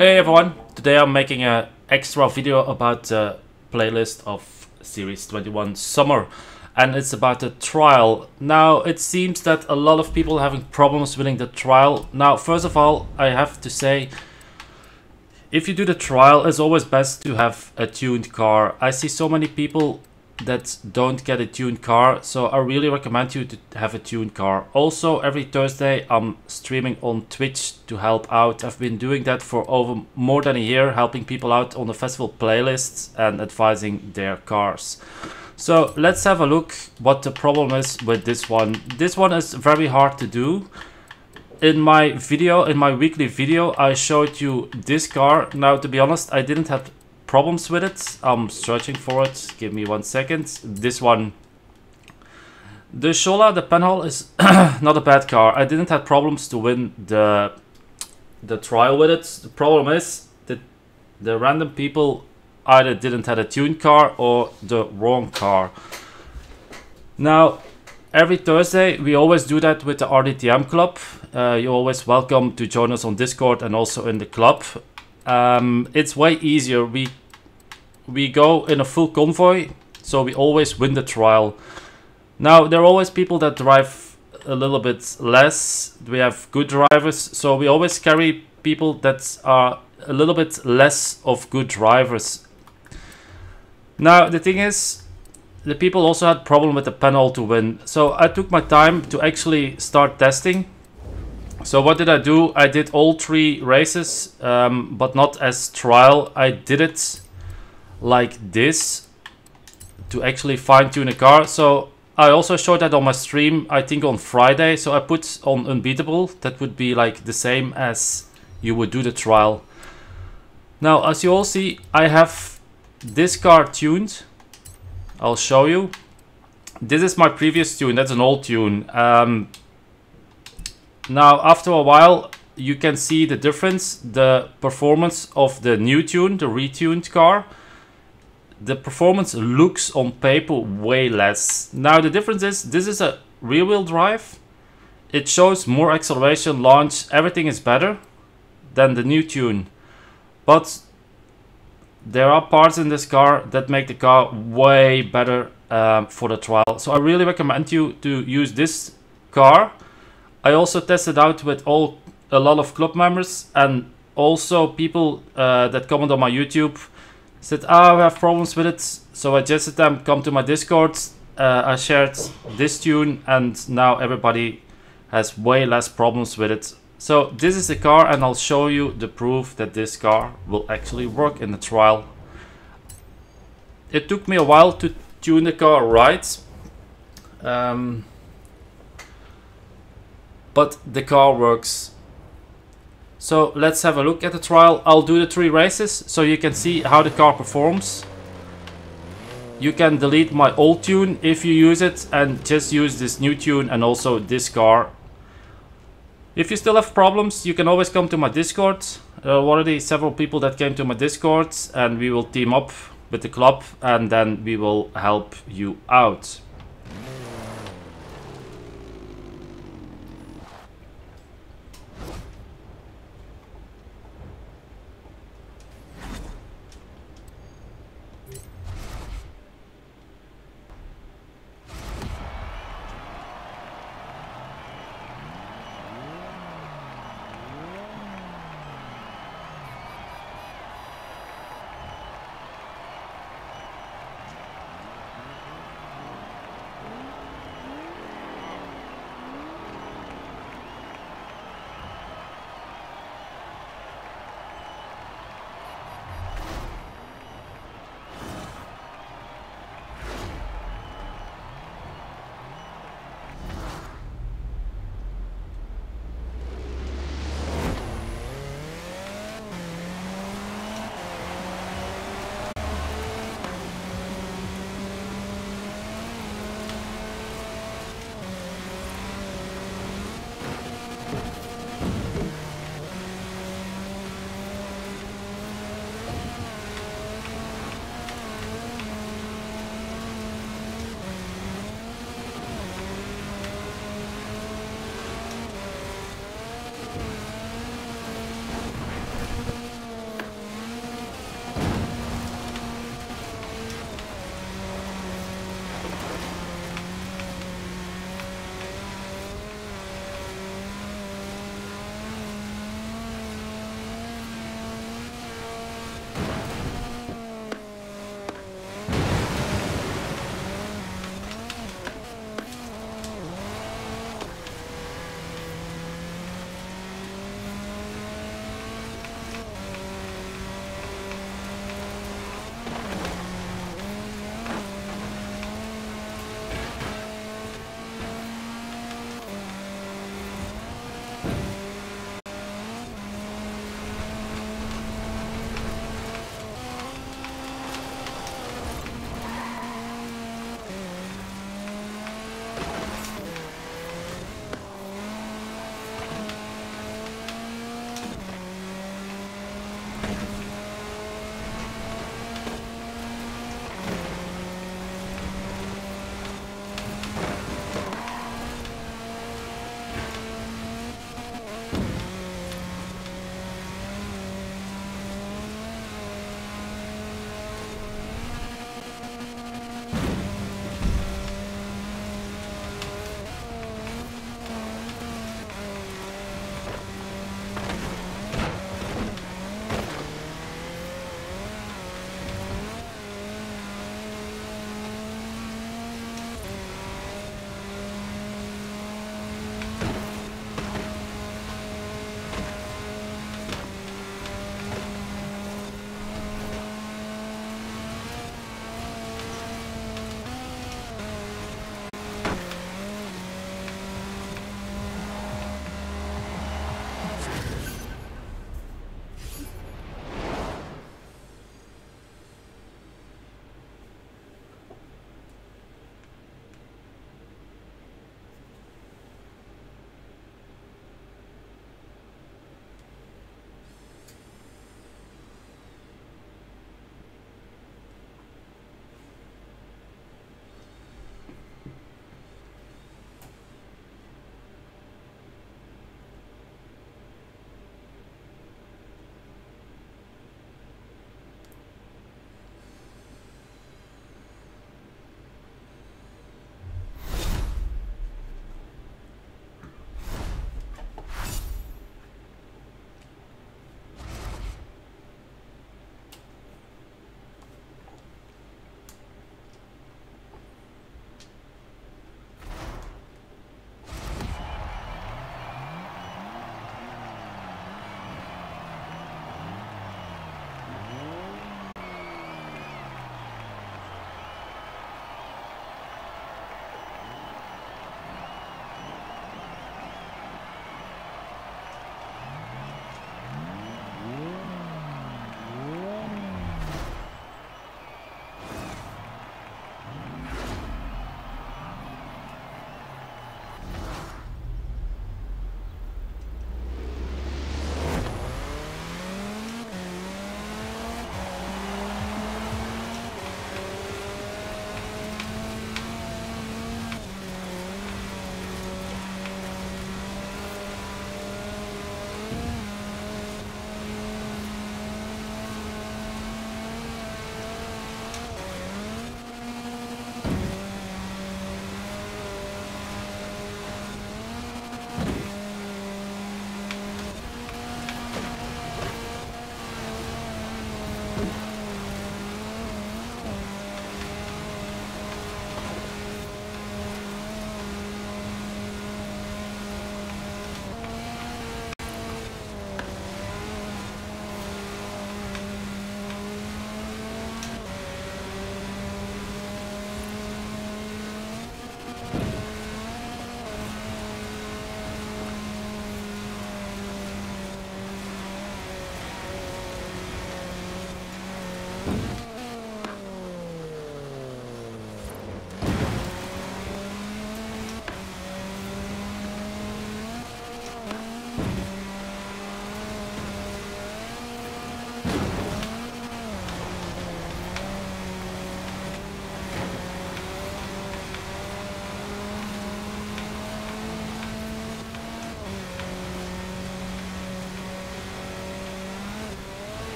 Hey everyone, today I'm making a extra video about the playlist of Series 21 Summer and it's about the trial. Now it seems that a lot of people are having problems winning the trial. Now first of all I have to say if you do the trial it's always best to have a tuned car. I see so many people that don't get a tuned car so I really recommend you to have a tuned car. Also every Thursday I'm streaming on Twitch to help out. I've been doing that for over more than a year helping people out on the festival playlists and advising their cars. So let's have a look what the problem is with this one. This one is very hard to do. In my video in my weekly video I showed you this car. Now to be honest I didn't have problems with it. I'm searching for it. Give me one second. This one. The Cholla, the Penhall is not a bad car. I didn't have problems to win the the trial with it. The problem is that the random people either didn't have a tuned car or the wrong car. Now, every Thursday we always do that with the RDTM club. Uh, you're always welcome to join us on Discord and also in the club. Um, it's way easier. We we go in a full convoy, so we always win the trial. Now, there are always people that drive a little bit less. We have good drivers, so we always carry people that are a little bit less of good drivers. Now, the thing is, the people also had problem with the Penhall to win. So I took my time to actually start testing. So what did I do? I did all three races, um, but not as trial. I did it like this to actually fine tune a car. So I also showed that on my stream, I think on Friday. So I put on unbeatable. That would be like the same as you would do the trial. Now, as you all see, I have this car tuned. I'll show you. This is my previous tune. That's an old tune. Um, now, after a while, you can see the difference. The performance of the new tune, the retuned car, the performance looks on paper way less. Now the difference is this is a rear wheel drive. It shows more acceleration, launch, everything is better than the new tune. But there are parts in this car that make the car way better um, for the trial. So I really recommend you to use this car. I also tested out with all a lot of club members and also people uh, that comment on my YouTube said, oh, I have problems with it. So I suggested them come to my Discord. Uh, I shared this tune and now everybody has way less problems with it. So this is the car and I'll show you the proof that this car will actually work in the trial. It took me a while to tune the car right. Um, but the car works so let's have a look at the trial. I'll do the three races so you can see how the car performs. You can delete my old tune if you use it and just use this new tune and also this car. If you still have problems, you can always come to my Discord. There are already several people that came to my Discord and we will team up with the club and then we will help you out.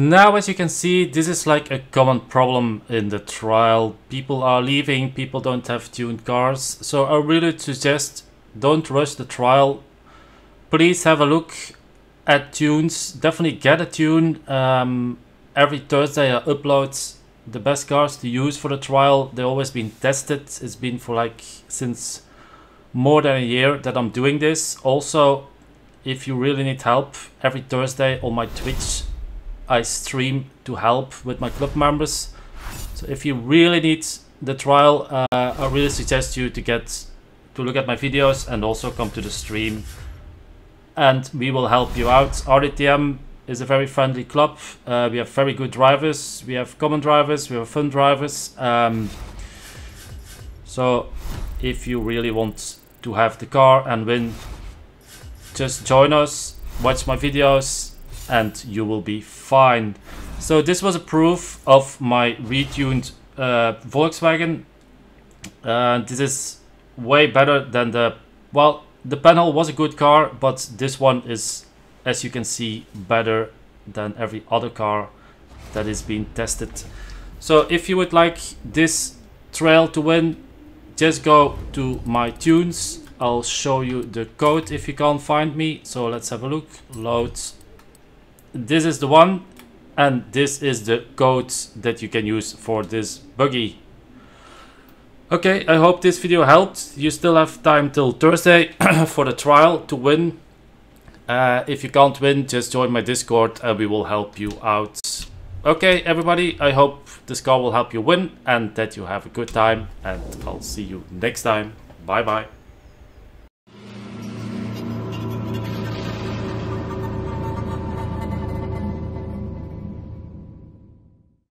Now, as you can see, this is like a common problem in the trial. People are leaving, people don't have tuned cars. So I really suggest don't rush the trial. Please have a look at tunes. Definitely get a tune. Um, every Thursday I upload the best cars to use for the trial. They've always been tested. It's been for like since more than a year that I'm doing this. Also, if you really need help, every Thursday on my Twitch I stream to help with my club members. So if you really need the trial, uh, I really suggest you to get to look at my videos and also come to the stream and we will help you out. RDTM is a very friendly club. Uh, we have very good drivers. We have common drivers. We have fun drivers. Um, so if you really want to have the car and win, just join us, watch my videos, and you will be fine. So this was a proof of my retuned uh, Volkswagen. Uh, this is way better than the, well, the Penhall was a good car, but this one is, as you can see, better than every other car that is being tested. So if you would like this trail to win, just go to my tunes. I'll show you the code if you can't find me. So let's have a look. Loads this is the one and this is the code that you can use for this buggy. Okay, I hope this video helped. You still have time till Thursday for the trial to win. Uh, if you can't win, just join my Discord and we will help you out. Okay, everybody, I hope this car will help you win and that you have a good time. And I'll see you next time. Bye bye.